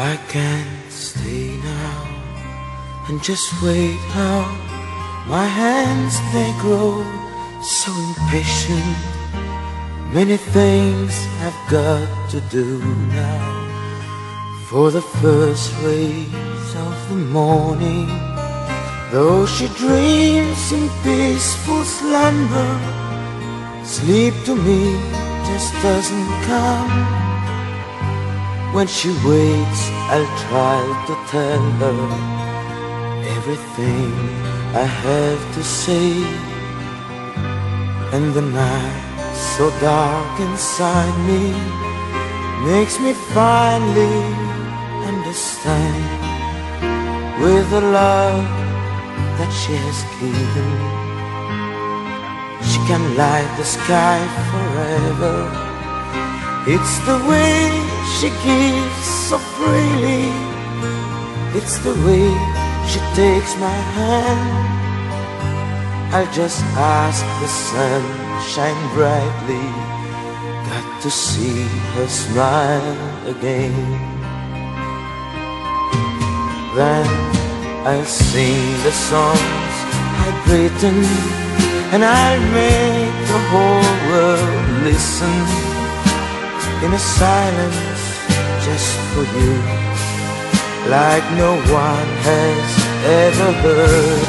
I can't stay now and just wait out. My hands they grow so impatient. Many things I've got to do now. For the first rays of the morning, though she dreams in peaceful slumber, sleep to me just doesn't come. When she wakes, I'll try to tell her everything I have to say. And the night so dark inside me makes me finally understand with the love that she has given. She can light the sky forever. It's the way she gives so freely. It's the way she takes my hand. I'll just ask the sun shine brightly. Got to see her smile again. Then I'll sing the songs I've written, and I'll make the whole world listen in a silence just for you like no one has ever heard.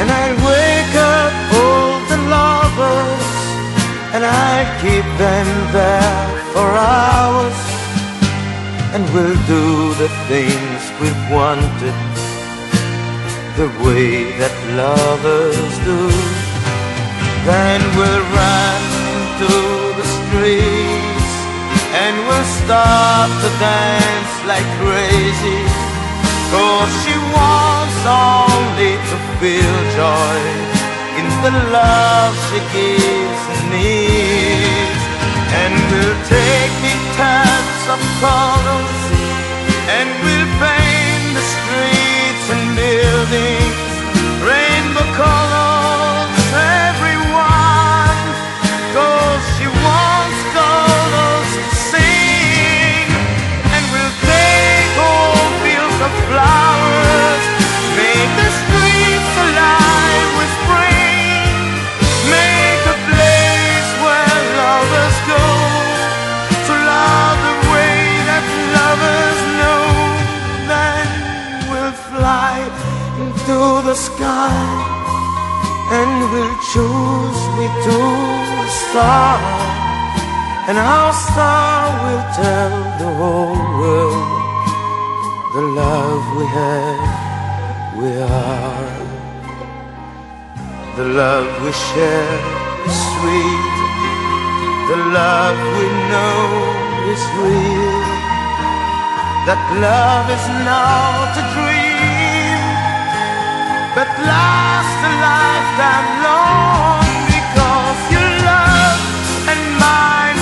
And I'll wake up all the lovers and I'll keep them there for hours. And we'll do the things we've wanted the way that lovers do. Then we'll run into start to dance like crazy. Cause she wants only to feel joy In the love she gives and needs And we'll take me tubs of colors sky And we'll choose between a star. And our star will tell the whole world The love we have, we are. The love we share is sweet. The love we know is real. That love is a dream But lasts a lifetime long Because your love and mine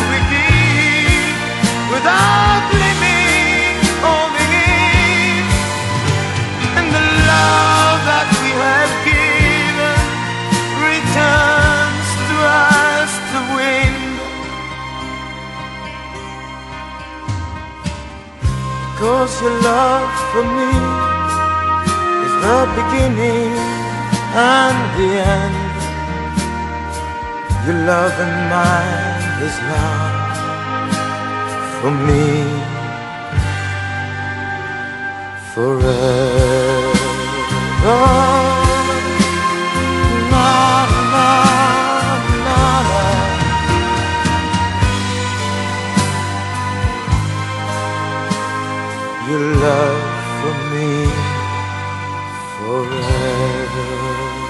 And the love that we have given Returns to us the wind Cause your love for me the beginning and the end. Your love and mine is now for me forever. Your love for me forever.